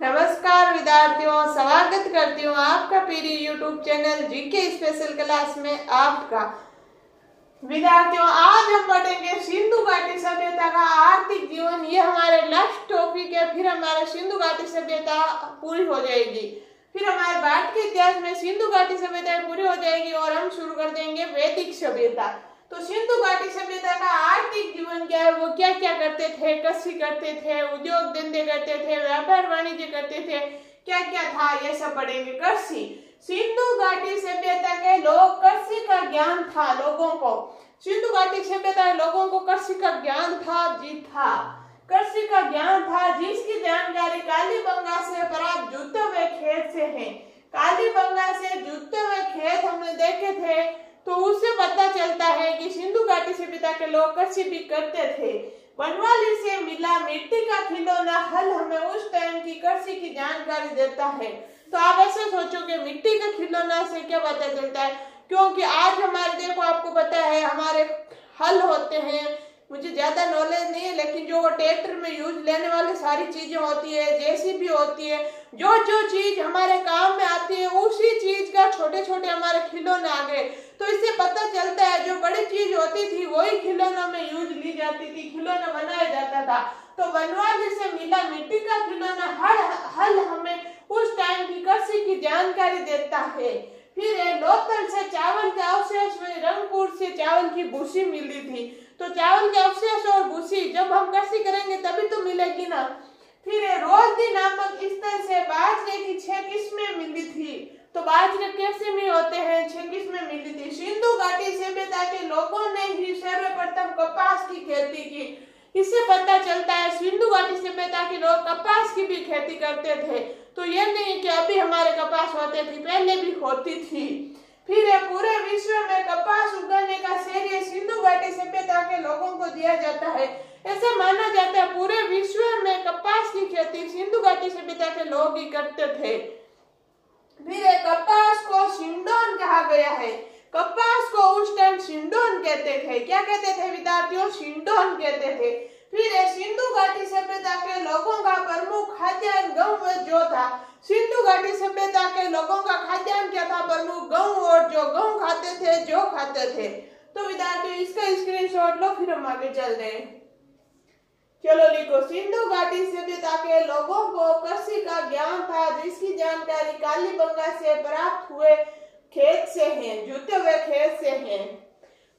नमस्कार विद्यार्थियों, स्वागत करती हूँ आपका पीरी YouTube channel GK special class में आपका। विद्यार्थियों, आज हम पढ़ेंगे सिंधु घाटी सभ्यता का आर्थिक जीवन। ये हमारे लास्ट टॉपिक है, फिर हमारा सिंधु घाटी सभ्यता पूरी हो जाएगी। फिर हमारे भारत के इतिहास में सिंधु घाटी सभ्यता पूरी हो जाएगी और हम शुरू कर देंगे वैदिक सभ्यता। तो सिंधु घाटी सभ्यता का आर्थिक जीवन क्या है? वो क्या क्या करते थे? कृषि करते थे, उद्योग धंधे करते थे, व्यापार वाणिज्य करते थे क्या क्या था? ये सब पढ़ेंगे कृषि। सिंधु घाटी सभ्यता के लोग कृषि का ज्ञान था लोगों को। सिंधु घाटी सभ्यता लोगों को कृषि का ज्ञान था, जी था। कृषि का ज्ञान था, जिसकी जानकारी काली बंगा से प्राप्त जुते हुए खेत से है। काली बंगा से जुते हुए खेत हमने देखे थे। तो उससे पता चलता है कि सिंधु घाटी सभ्यता के लोग कृषि भी करते थे। बनवाली से मिला मिट्टी का खिलौना हल हमें उस टाइम की कृषि की जानकारी देता है। तो आप ऐसे सोचो कि मिट्टी का खिलौना से क्या पता चलता है? क्योंकि आज हमारे, देखो आपको पता है, हमारे हल होते हैं मुझे ज़्यादा नॉलेज नहीं है, लेकिन जो वो ट्रैक्टर में यूज़ लेने वाली सारी चीज़ें होती है जेसीबी होती है, जो जो चीज़ हमारे काम में आती है, उसी चीज़ का छोटे छोटे हमारे खिलौने आ गए। तो इससे पता चलता है, जो बड़ी चीज़ होती थी, वही खिलौनों में यूज़ ली जाती थी, खिलौना बनाया जाता था। तो बनवाल से मिला, मिट्टी का खिलौना हर, हल हमें उस टाइम की कृषि की जानकारी देता है। फिर लोथल से चावल के अवशेष में रंगपुर से चावल की भूसी मिली थी। तो चावल के अवशेष और भूसी, जब हम कृषि करेंगे तभी तो मिलेगी ना। फिर रोजदी नामक स्थल से बाजरे की छह किस्में मिली थी? तो बाजरे कैसे में होते हैं? छह किस्में मिली थी? सिंधु घाटी सभ्यता के लोगों ने ही सर्वप्रथम कपास की खेती की। इससे पता चलता है, सिंधु घाटी सभ्यता के लोग कपास की भी खेती करते थे। तो ये नहीं कि अभी हमारे कपास होते थे, पहले भी होती थी। फिर पूरे विश्व में कपास उगाने का श्रेय सिंधु घाटी सभ्यता के लोगों को दिया जाता है। ऐसा माना जाता है पूरे विश्व में कपास की खेती सिंधु घाटी सभ्यता के लोग ही करते थे। फिर कपास को सिंडोन कहा गया है। कपास को उस टाइम सिंडोन कहते थे। क्या कहते थे विद्यार्थियों? सिंडोन कहते थे। फिर सिंधु घाटी सभ्यता के लोगों का प्रमुख खाद्यान्न गेहूँ जो था, सिंधु घाटी सभ्यता के लोगों का खाद्यान्न क्या था? प्रमुख गेहूँ और जो गेहूँ खाते थे, जो खाते थे। तो विद्यार्थियों, इसका स्क्रीनशॉट लो, फिर हम आगे चल रहे चलो लिखो, सिंधु घाटी सभ्यता के लोगों को कृषि का ज्ञान था, जिसकी जानकारी कालीबंगा से प्राप्त हुए खेत से है, जुते हुए खेत से है।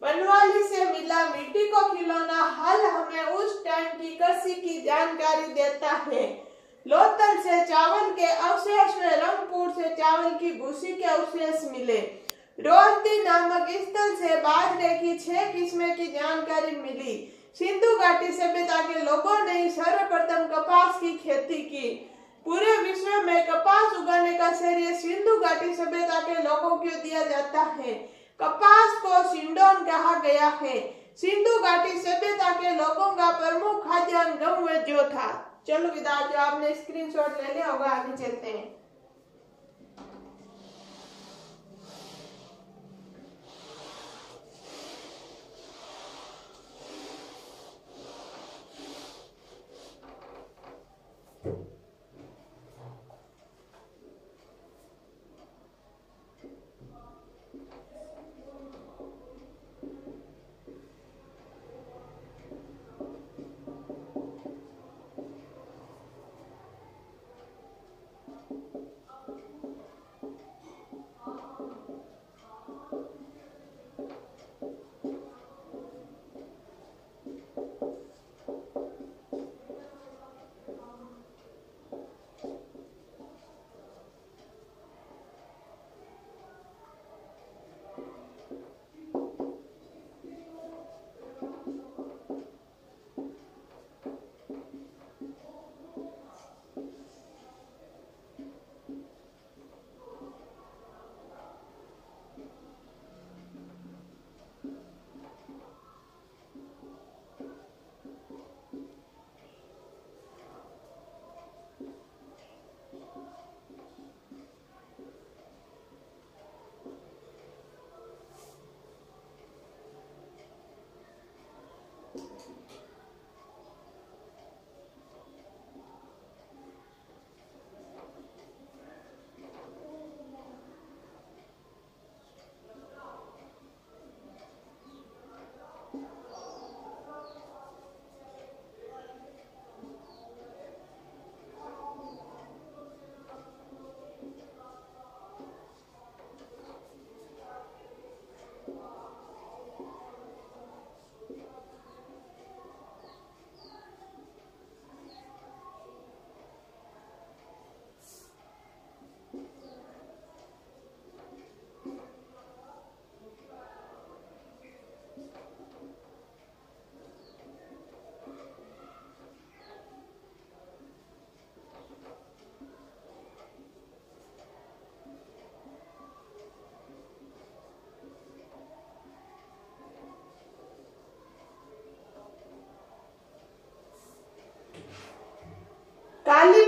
बनवाली से मिला मिट्टी को खिलौना, हल हमें उस टाइम की कृषि की जानकारी देता है। लोथल से चावल के अवशेष में रंगपुर से चावल की भूसी के अवशेष मिले। रोजदी नामक स्थल से बाजरे की छह किस्में की जानकारी मिली। सिंधु घाटी सभ्यता के लोगों ने सर्वप्रथम कपास की खेती की। पूरे विश्व में कपास उगाने का श्रेय सिंधु घाटी सभ्यता के लोगों को दिया जाता है। कपास को सिंडोन कहा गया है। सिंधु घाटी सभ्यता के लोगों का प्रमुख खाद्यान्न गेहूँ जो था। चलो विद्यार्थियों आपने स्क्रीनशॉट ले लिया होगा, आगे चलते हैं।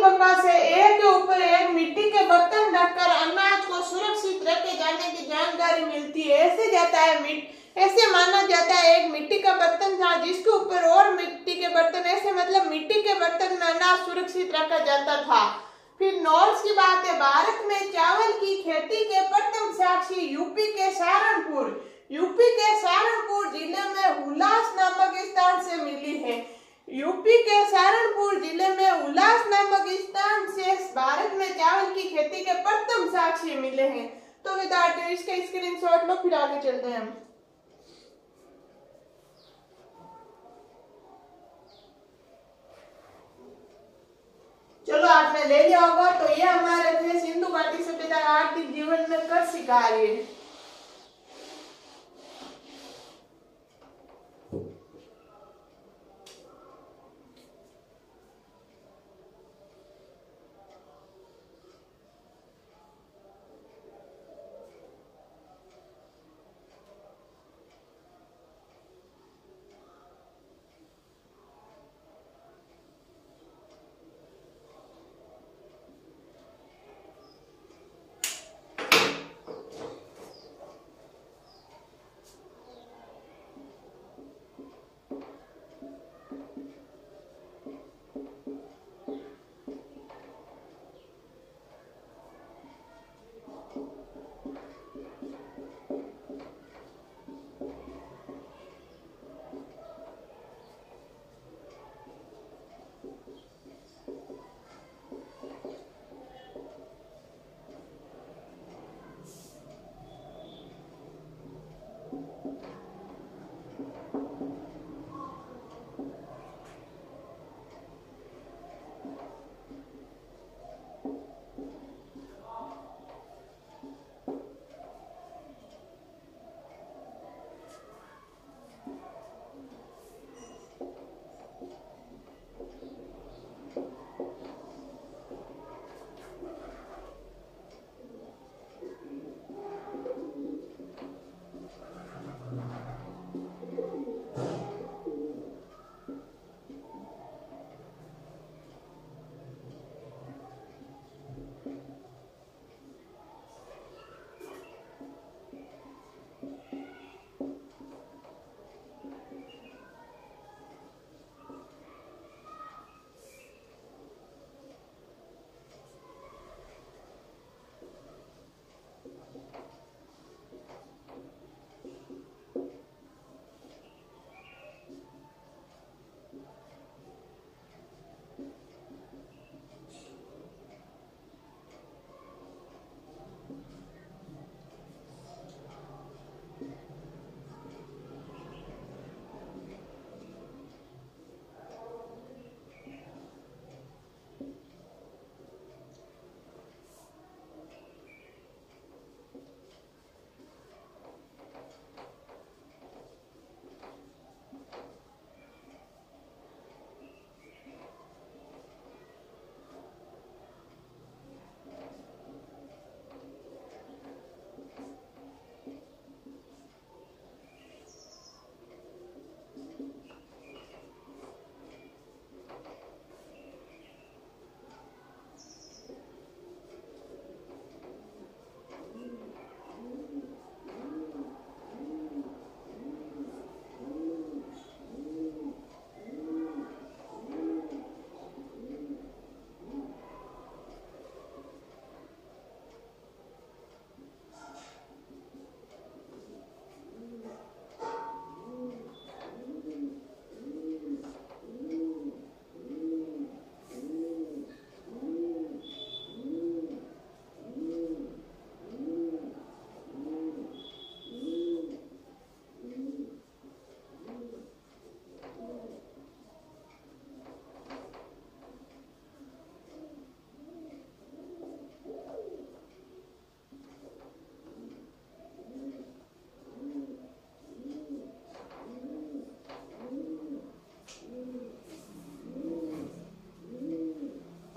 पंखा से एक के ऊपर एक मिट्टी के बर्तन ढककर अनाज को सुरक्षित रखे जाने की जानकारी मिलती है। ऐसे जाता है मिट, ऐसे माना जाता है एक मिट्टी का बर्तन था जिसके ऊपर और मिट्टी के बर्तन, ऐसे मतलब मिट्टी के बर्तन में अनाज सुरक्षित रखा जाता था। फिर नॉर्थ की बात है, भारत में चावल की खेती के प्रथम साक्षी यूपी के सहारनपुर। यूपी के सहारनपुर ज़िले में उल्लास नामक स्थान से मिली है। यूपी के सहारनपुर ज़िले में उल्लास नामक स्थान से भारत में चावल की खेती के प्रथम साक्षी मिले हैं। तो विद्यार्थियों इसका स्क्रीनशॉट लो फिर आगे चलते हैं हम। चलो, आपने ले लिया होगा तो ये हमारे थे सिंधु घाटी सभ्यता आर्थिक जीवन में कृषि कार्य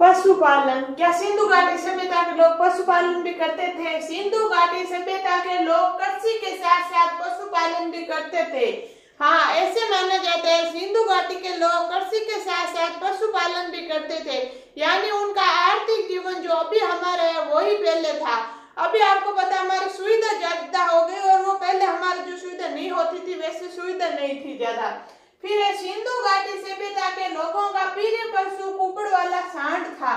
पशुपालन। क्या सिंधु घाटी सभ्यता के लोग पशुपालन भी करते थे? सिंधु घाटी सभ्यता के लोग कृषि के साथ साथ पशुपालन भी करते थे। हाँ ऐसे माना जाता है, सिंधु घाटी के लोग कृषि के साथ साथ पशुपालन भी करते थे। यानी उनका आर्थिक जीवन जो अभी हमारा है, वही पहले था। अभी आपको पता हमारी सुविधा ज़्यादा हो गई और वो पहले हमारी जो सुविधा नहीं होती थी, वैसे सुविधा नहीं थी ज़्यादा फिर सिंधु घाटी सभ्यता के लोगों का पीरे पशु कुपड़ वाला सांड था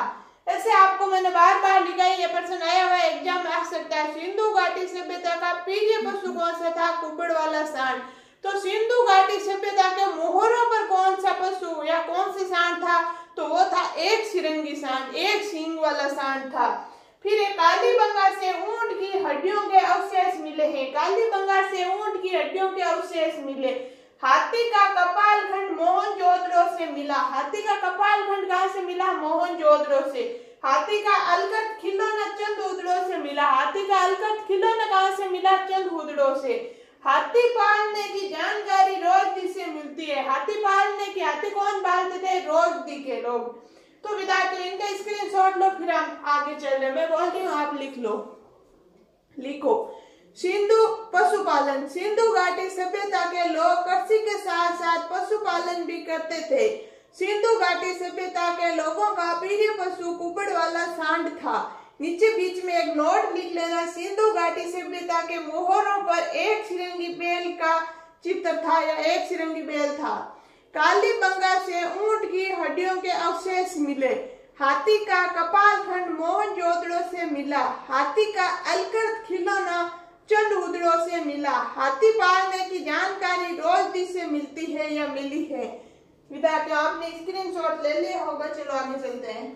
ऐसे आपको मैंने बार बार लिखा है, ये प्रश्न आया हुआ एग्ज़ाम आ सकता है। सिंधु घाटी सभ्यता का पीरे पशु कौन सा था? कुपड़ वाला सांड। तो सिंधु घाटी सभ्यता के मोहरों पर कौन सा पशु या कौन सी सांड था? तो वो था एक सिरंगी सांड, एक सींग वाला सांड था। फिर एक काली बंगाल से ऊँट की हड्डियों के अवशेष मिले हैं। काली बंगाल से ऊँट की हड्डियों के अवशेष मिले। हाथी का कपाल खंड मोहन जोदड़ो से मिला। हाथी का कपाल खंड कहाँ से मिला? मोहन जोदड़ो से। हाथी का अलकत खिलौना चंद उदड़ो से मिला। हाथी का अलकत खिलौना कहाँ से मिला? चंद उदड़ो से। हाथी पालने की जानकारी रोज दी से मिलती है। हाथी पालने की हाथी कौन पालते थे? रोज दी के लोग। तो विद्यार्थी इनका स्क्रीनशॉट लो, फिर हम आगे चल रहे मैं बोल रही हूँ, आप लिख लो। लिखो। सिंधु पशुपालन। सिंधु घाटी सभ्यता के लोग कृषि के साथ साथ पशुपालन भी करते थे। सिंधु घाटी सभ्यता के लोगों का प्रिय पशु कुबड़ वाला सांड था। नीचे बीच में एक नोट लिख लेना सिंधु घाटी सभ्यता के मोहरों पर एक सिरंगी बेल का चित्र था या एक सिरंगी बेल था। काली बंगा से ऊँट की हड्डियों के अवशेष मिले। हाथी का कपाल खंड मोहन जोदड़ो से मिला। हाथी का अलकृत खिलौना चंद उदड़ो से मिला। हाथी पालने की जानकारी रोज दी से मिलती है या मिली है। विद्यार्थियों आपने स्क्रीनशॉट ले लिया होगा चलो आगे चलते हैं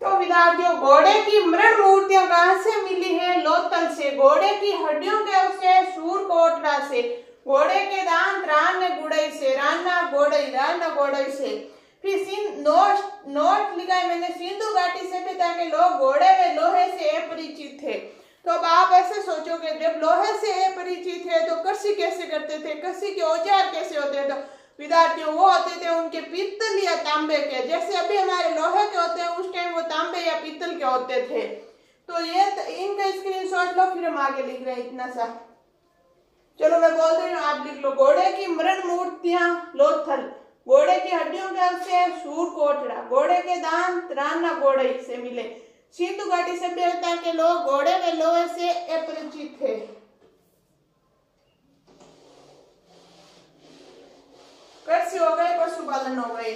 तो विद्यार्थियों घोड़े की मृण मूर्तियाँ कहाँ से मिली है? लोथल से। घोड़े की हड्डियों के अवशेष सूर कोटरा से। घोड़े के दांत रान गुड़ई से। राना गोड़ई राना गोड़ई से। फिर सिंध नोट नोट लिखा है मैंने, सिंधु घाटी सभ्यता के लोग घोड़े व लोहे से अपरिचित थे। तो अब आप ऐसे सोचोगे, जब लोहे से अपरिचित है तो कृषि कैसे करते थे? कृषि के औज़ार कैसे होते थे? विद्यार्थियों वो होते थे, उनके पीतल या तांबे के। जैसे अभी हमारे लोहे के होते हैं, उस टाइम वो तांबे या पीतल के होते थे। तो ये इनका स्क्रीनशॉट लो, फिर हम आगे लिख रहे हैं इतना सा। चलो मैं बोल रही हूँ, आप लिख लो। घोड़े की मरण मूर्तियाँ, लोथल। घोड़े की हड्डियों के से सूर कोटड़ा घोड़े के दांत, राना घोड़े से मिले। सिंधु घाटी सभ्यता के लोग, घोड़े व लोहे से अपरिचित थे। कृषि हो गए पशुपालन हो गए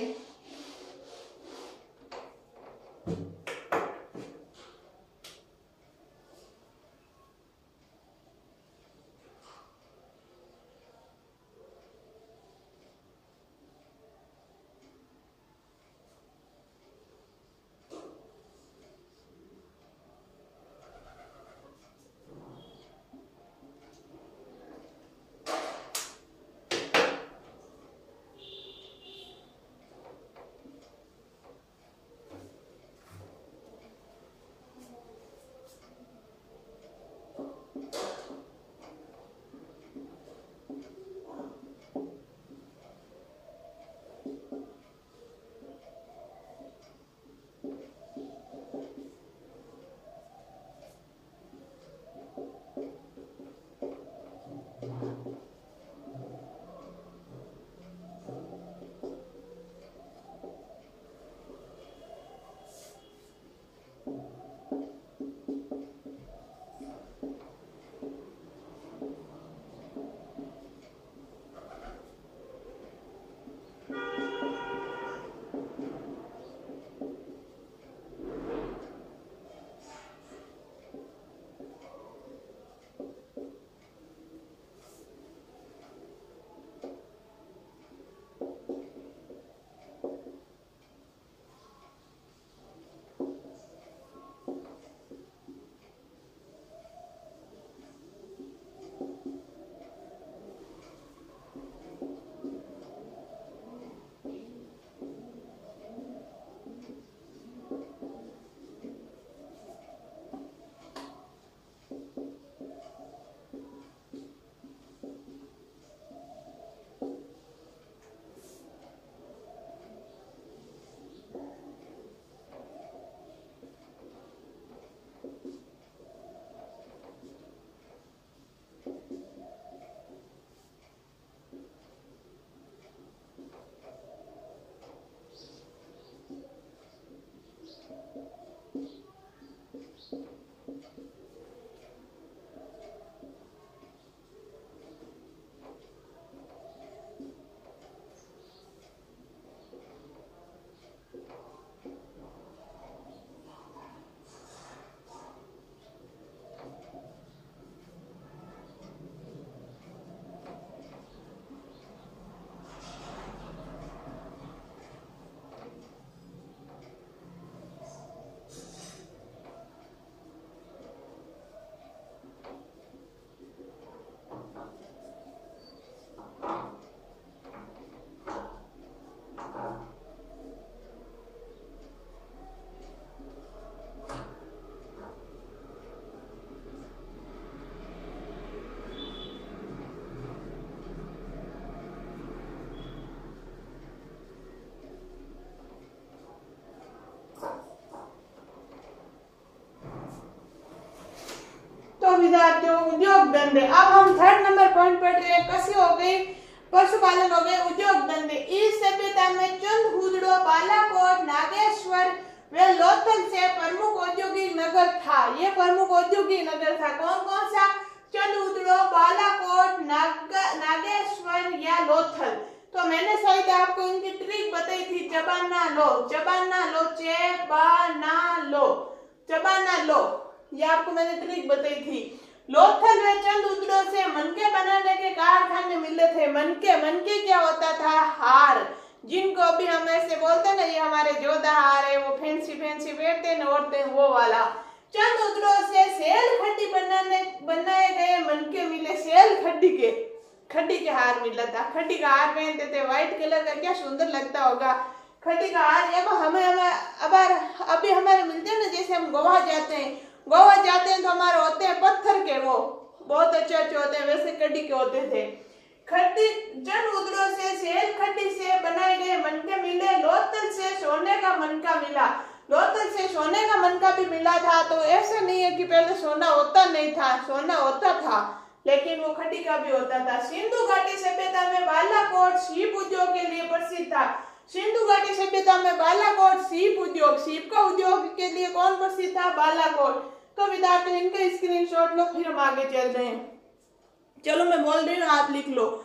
विद्यार्थियों उद्योग धंधे। अब हम थर्ड नंबर पॉइंट पढ़ रहे हैं कृषि हो गई पशुपालन हो गए उद्योग धंधे। इस सभ्यता में चंद हुदड़ो बालाकोट नागेश्वर वे लोथल से प्रमुख औद्योगिक नगर था। ये प्रमुख औद्योगिक नगर था। कौन कौन सा? चंद हुदड़ो बालाकोट नाग, नागेश्वर या लोथल। तो मैंने शायद आपको इनकी ट्रिक बताई थी जबाना लो। जबाना लो चबाना लो जबाना लो। ये आपको मैंने ट्रिक बताई थी। लोथल व चंद उदड़ों से मनके बनाने के कारखाने मिले थे। मनके मनके क्या होता था? हार। जिनको अभी हम ऐसे बोलते ना, ये हमारे जोधा हार है, वो फैंसी फैंसी बैठते न ओढ़ते वो वाला। चंद उदड़ों से सेल खड्डी बनाने, बनाए गए मनके मिले सेल खड्डी के। खड्डी के हार मिला था। खड्डी का हार पहनते थे व्हाइट कलर का। क्या सुंदर लगता होगा। खड्डी का हार, अब हमें अब अभी हमारे मिलते हैं ना, जैसे हम गोवा जाते हैं गोवा जाते हैं तो हमारे होते हैं पत्थर के वो बहुत अच्छे अच्छे होते हैं वैसे कड्डी के होते थे खड्डी जन उदड़ों से सेल खड्डी से बनाए गए मनके मिले लोतल से सोने का मनका मिला लोतल से सोने का मनका भी मिला था तो ऐसा नहीं है कि पहले सोना होता नहीं था सोना होता था लेकिन वो खड्डी का भी होता था सिंधु घाटी सभ्यता में बालाकोट सीप उद्योग के लिए प्रसिद्ध था सिंधु घाटी सभ्यता में बालाकोट सीप उद्योग सीप का उद्योग के लिए कौन प्रसिद्ध था बालाकोट तो विद्यार्थी इनका स्क्रीनशॉट लो, फिर हम आगे चल रहे हैं। चलो, मैं बोल रही हूँ आप लिख लो।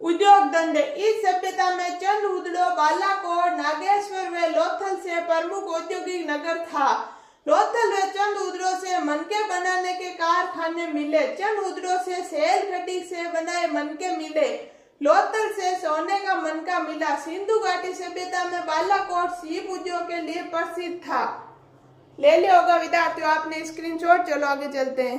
उद्योग धंधे, इस सभ्यता में चंद उदड़ो बालाकोट, नागेश्वर व, लोथल से प्रमुख औद्योगिक नगर था। लोथल व चंद उदड़ो से मनके बनाने के कारखाने मिले। चंद उदड़ो से सेल खटी से बनाए मनके मिले। लोथल से सोने का मनका मिला। सिंधु घाटी सभ्यता में बालाकोट सीप उद्योग के लिए प्रसिद्ध था। ले लिया होगा विद्यार्थियों, आपने स्क्रीनशॉट चलो आगे चलते हैं।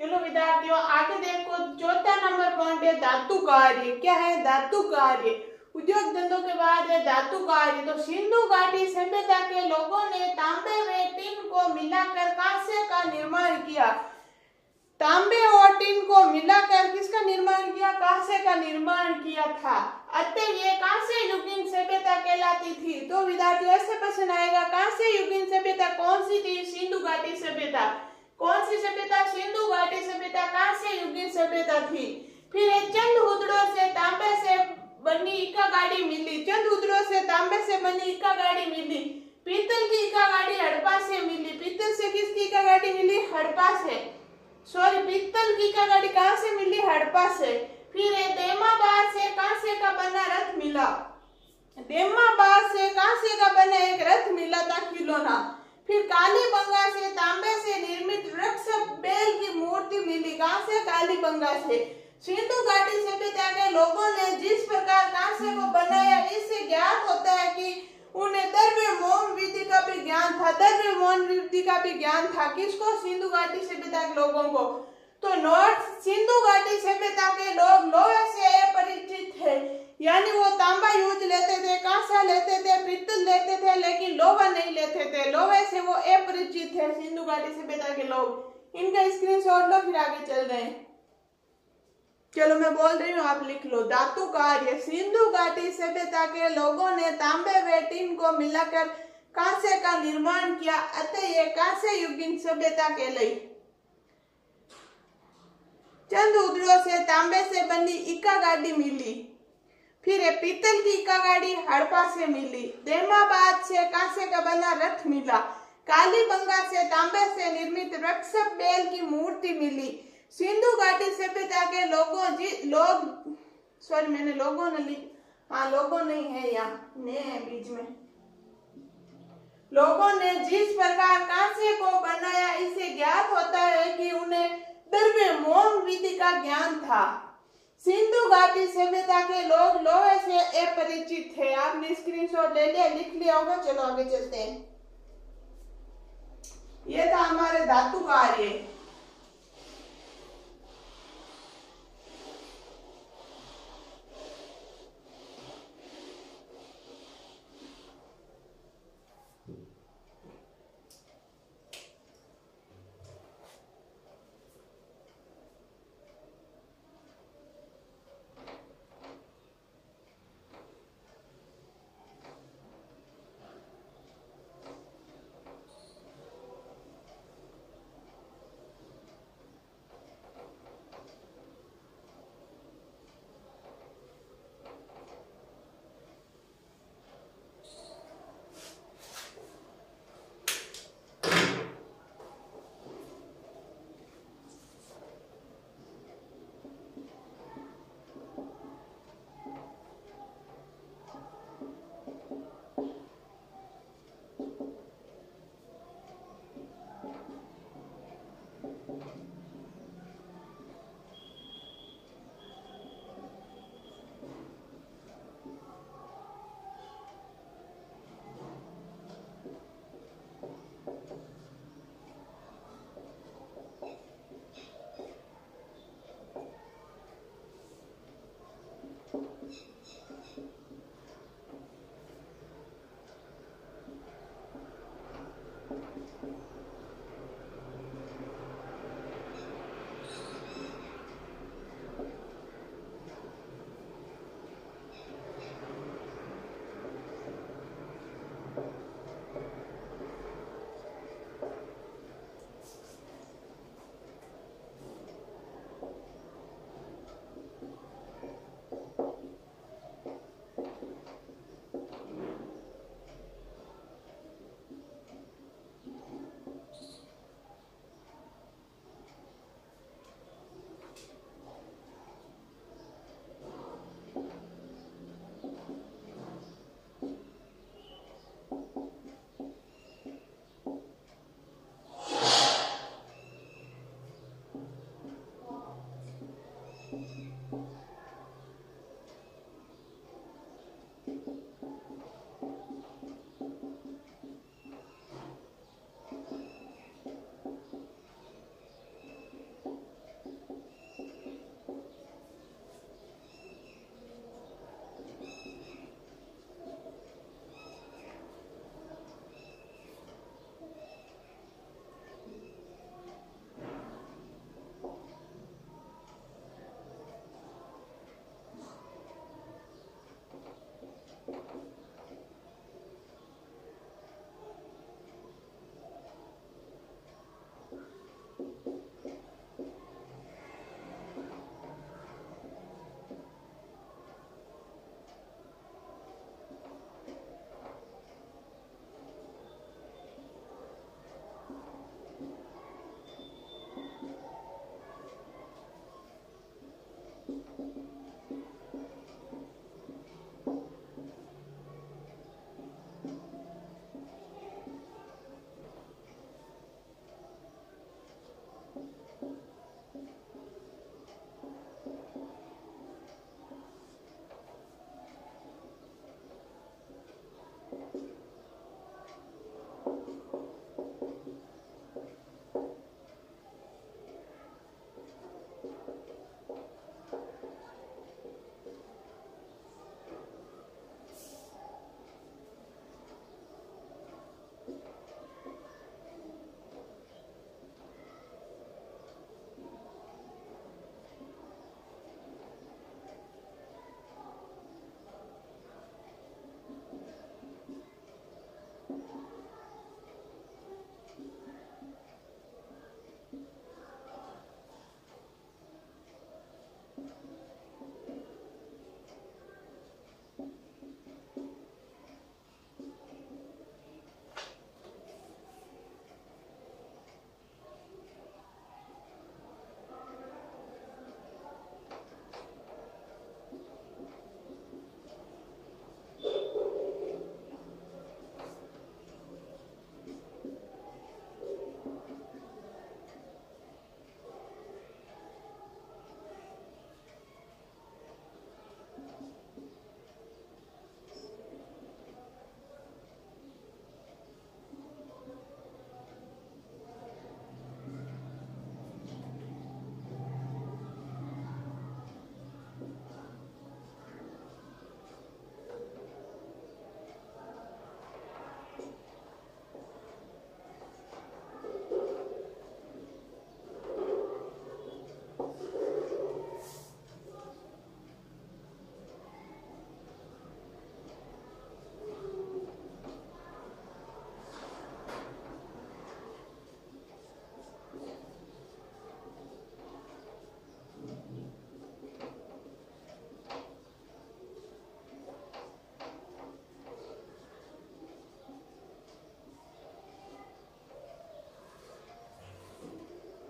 चलो विद्यार्थियों, आगे देखो, चौथा नंबर पॉइंट है, धातु कार्य। क्या है? धातु कार्य। उद्योग धंधों के बाद है, धातु कार्य। तो सिंधु घाटी सभ्यता के लोगों ने तांबे में टिन को मिलाकर कांस्य का निर्माण किया। तांबे और टिन को मिलाकर किसका निर्माण किया? कांसे का निर्माण किया था। अतः ये कांसे युगीन सभ्यता कहलाती थी। तो विद्यार्थियों, ऐसे प्रश्न आएगा, कांसे युगीन सभ्यता कौन सी थी? सिंधु घाटी सभ्यता। कौन सी सभ्यता? सिंधु घाटी सभ्यता, कांसे युगीन सभ्यता थी। फिर चंद हुदड़ों से तांबे से बनी इका गाड़ी मिली। चंद हुदड़ों से तांबे से बनी इका गाड़ी मिली। पीतल की इका गाड़ी हड़पा से मिली। पीतल से किसकी इका गाड़ी मिली? हड़पा से। सॉरी पीतल की का कहाँ से मिली हड़पा से फिर देमाबाद से कांसे का बना रथ मिला देमाबाद से कांसे का बना एक रथ मिला था खिलौना फिर काली बंगा से तांबे से निर्मित वृक्ष बेल की मूर्ति मिली कहाँ से काली बंगा से सिंधु घाटी सभ्यता के लोगों ने जिस प्रकार कांसे को बनाया इससे ज्ञात होता है कि उन्हें द्रव्य मौन विधि का भी ज्ञान था द्रव्य विधि का भी ज्ञान था किसको सिंधु घाटी सभ्यता के लोगों को। तो नॉर्थ सिंधु घाटी सभ्यता के लोग लोहे से अपरिचित थे। यानी वो तांबा यूज़ लेते थे, कांसा लेते थे, पित्तल लेते थे, लेकिन लोहा नहीं लेते थे। लोहे से वो अपरिचित थे, सिंधु घाटी सभ्यता के लोग। इनका स्क्रीनशॉट लो, फिर आगे चल रहे हैं। चलो मैं बोल रही हूँ, आप लिख लो। धातु कार्य, सिंधु घाटी सभ्यता के लोगों ने तांबे व को मिलाकर कांसे का निर्माण किया, अतः ये कांसे युगीन सभ्यता के लिए। चंद उदड़ों से तांबे से बनी इका गाड़ी मिली। फिर पीतल की इका गाड़ी हड़पा से मिली। देमाबाद से कांसे का बना रथ मिला। काली बंगा से तांबे से निर्मित वृक्ष बेल की मूर्ति मिली। सिंधु घाटी सभ्यता के लोगों जी, लोग सॉरी मैंने लोगों ने लिख हाँ लोगों नहीं है यहाँ, ने है बीच में। लोगों ने जिस प्रकार कांसे को बनाया, इसे ज्ञात होता है कि उन्हें द्रव्य मोम विधि का ज्ञान था। सिंधु घाटी सभ्यता के लोग लोहे से अपरिचित थे। आपने स्क्रीनशॉट ले लिया, लिख लिया होगा, चलो आगे चलते हैं। ये था हमारे धातु कार्य।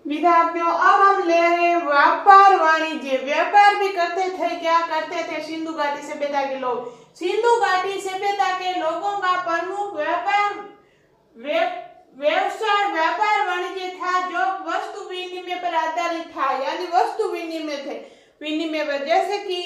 विद्यार्थियों, अब हम ले रहे व्यापार वाणिज्य। व्यापार भी करते थे, क्या करते थे? सिंधु घाटी सभ्यता के लोग। सिंधु घाटी सभ्यता के लोगों का प्रमुख व्यापार व्यवसाय व्यापार वाणिज्य था, जो वस्तु विनिमय पर आधारित था, यानी वस्तु विनिमय थे। विनिमय पर जैसे कि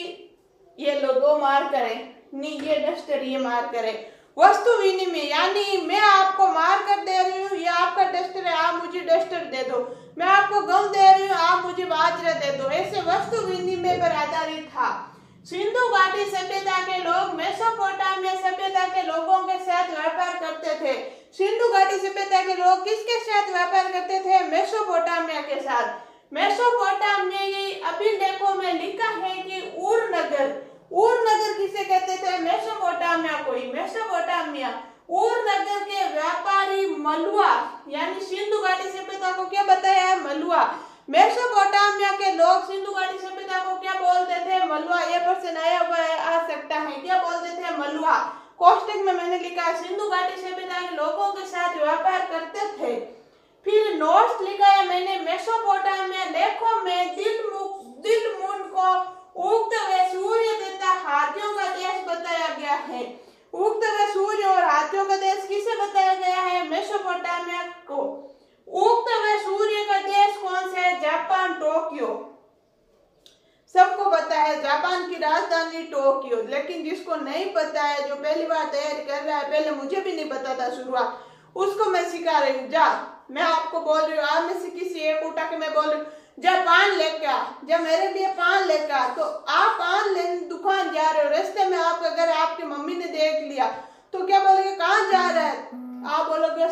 ये लोगो मार करें, नी, ये डस्टर, ये मार करें। वस्तु विनिमय, यानी मैं आपको मार कर दे रही हूँ, ये आपका डस्टर है, आप मुझे डस्टर दे दो। मैं आपको गम दे रही हूँ, आप मुझे बाजरा दे दो। ऐसे वस्तु विनिमय पर आधारित था। सिंधु घाटी सभ्यता के लोग मेसोपोटामिया सभ्यता के लोगों के साथ व्यापार करते थे। सिंधु घाटी सभ्यता के लोग किसके साथ व्यापार करते थे? मेसोपोटामिया के साथ। मेसोपोटामिया अभिलेखों में लिखा है कि उर नगर, ऊर नगर किसे कहते थे? मेसोपोटामिया को ही, मेसोपोटामिया। नगर के व्यापारी मलुआ, यानी सिंधु घाटी सभ्यता को क्या बताया है? मलुआ। मेसोपोटामिया के लोग सिंधु घाटी सभ्यता को क्या बोलते थे? मलुआ, ये प्रश्न आया हुआ है, आ सकता है। क्या बोलते थे? मलुआ। कोष्टक में मैंने लिखा है, सिंधु घाटी सभ्यता के लोगों के साथ व्यापार करते थे। फिर नोट्स लिखा है मैंने, मेसोपोटामिया लेखों में दिल मुख दिल मुंड को उक्त व सूर्य तथा हाथियों का उक्त व सूर्य और हाथियों का देश किसे बताया गया है? मेसोपोटामिया को। उक्त व सूर्य का देश कौन सा है? Japan, Tokyo. सबको पता है, जापान की राजधानी टोक्यो। लेकिन जिसको नहीं पता है, जो पहली बार तैयारी कर रहा है, पहले मुझे भी नहीं पता था शुरुआत। उसको मैं सिखा रही हूँ। जा, मैं आपको बोल रही हूँ, आप में से किसी एक उठा के मैं बोल रही हूँ। जब पान लेके आ, जब मेरे लिए पान लेके आ तो आप पान लेने दुकान जा रहे हो, रास्ते में आप, अगर आपकी मम्मी ने देख लिया तो क्या बोलोगे, कहाँ जा रहा है? आप बोलोगे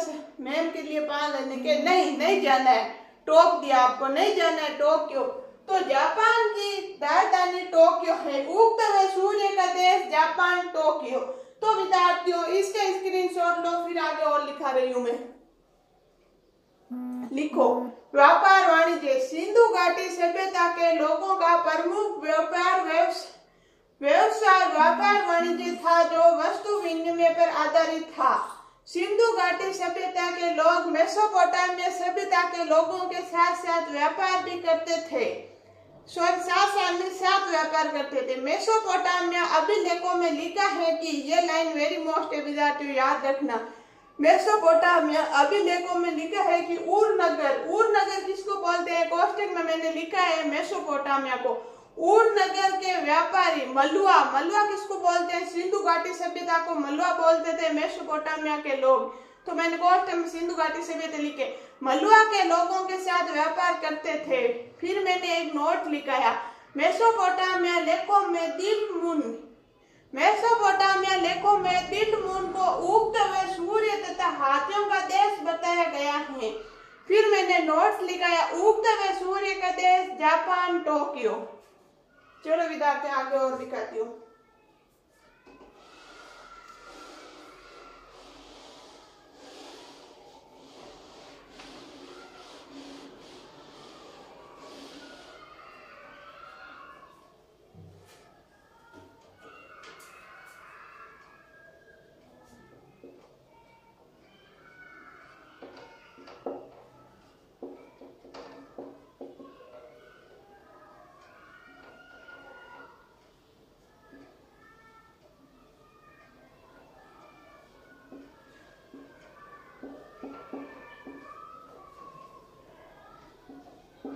मैम के लिए पान लेने के, नहीं नहीं जाना है, टोक दिया आपको, नहीं जाना है, टोक्यो। तो जापान की राजधानी टोक्यो है, उगते हुए सूर्य का देश जापान, टोक्यो। तो विद्यार्थियों, इसके स्क्रीनशॉट लो, फिर आगे और लिखा रही हूँ मैं। लिखो। व्यापार वाणिज्य, सिंधु घाटी सभ्यता के लोगों का प्रमुख व्यापार व्यवसाय व्यापार वाणिज्य था जो वस्तु विनिमय पर आधारित था। सिंधु घाटी सभ्यता के लोग मेसोपोटामिया सभ्यता के लोगों के साथ साथ व्यापार भी करते थे। साथ व्यापार करते थे। मेसोपोटामिया अभिलेखों में लिखा है कि ये लाइन वेरी मोस्ट याद रखना। मेसोपोटामिया अभिलेखों में लिखा है कि उर नगर उर नगर किसको बोलते हैं? कोष्टक में मैंने लिखा है मेसोपोटामिया को। उर नगर के व्यापारी, मलुआ मलुआ किसको बोलते हैं? सिंधु घाटी सभ्यता को मलुआ बोलते थे, मेसोपोटामिया के लोग। तो मैंने कोष्टक में सिंधु घाटी सभ्यता लिखे। मलुआ के लोगों के साथ व्यापार करते थे। फिर मैंने एक नोट लिखाया। मेसोपोटामिया लेखों में दिल मुन मेसोपोटामिया लेखों में दिल मून को उगते हुए सूर्य तथा हाथियों का देश बताया गया है। फिर मैंने नोट लिखाया, उगते हुए सूर्य का देश जापान, टोक्यो। चलो विद्यार्थी, आगे और दिखाती हूँ।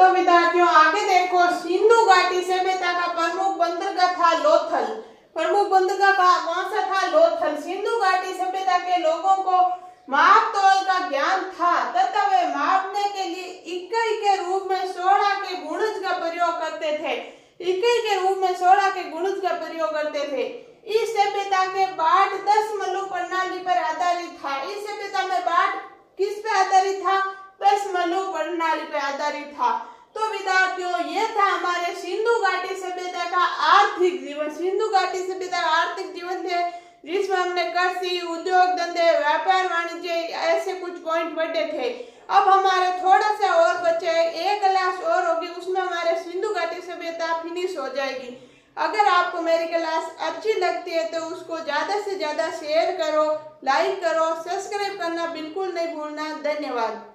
तो विद्यार्थियों, आगे देखो, सिंधु घाटी सभ्यता का प्रमुख बंदरगाह था लोथल। प्रमुख बंदरगाह का कौन सा था? लोथल। सिंधु घाटी सभ्यता के लोगों को माप तोल का ज्ञान था। तथा वे मापने के लिए इकाई के रूप में सोलह के गुणज का प्रयोग करते थे। इकाई के रूप में सोलह के गुणज का प्रयोग करते थे। इस सभ्यता के बाढ़ दस मल्लू प्रणाली पर आधारित था। इस सभ्यता में बाढ़ किस पे आधारित था? दस मलु प्रणाली पर आधारित था। तो विद्यार्थियों, ये था हमारे सिंधु घाटी सभ्यता का आर्थिक जीवन। सिंधु घाटी सभ्यता का आर्थिक जीवन थे, जिसमें हमने कृषि, उद्योग, धंधे, व्यापार, वाणिज्य, ऐसे कुछ पॉइंट बढ़े थे। अब हमारे थोड़ा सा और बचे, एक क्लास और होगी, उसमें हमारे सिंधु घाटी सभ्यता फिनिश हो जाएगी। अगर आपको मेरी क्लास अच्छी लगती है तो उसको ज़्यादा से ज़्यादा शेयर करो लाइक करो सब्सक्राइब करना बिल्कुल नहीं भूलना। धन्यवाद।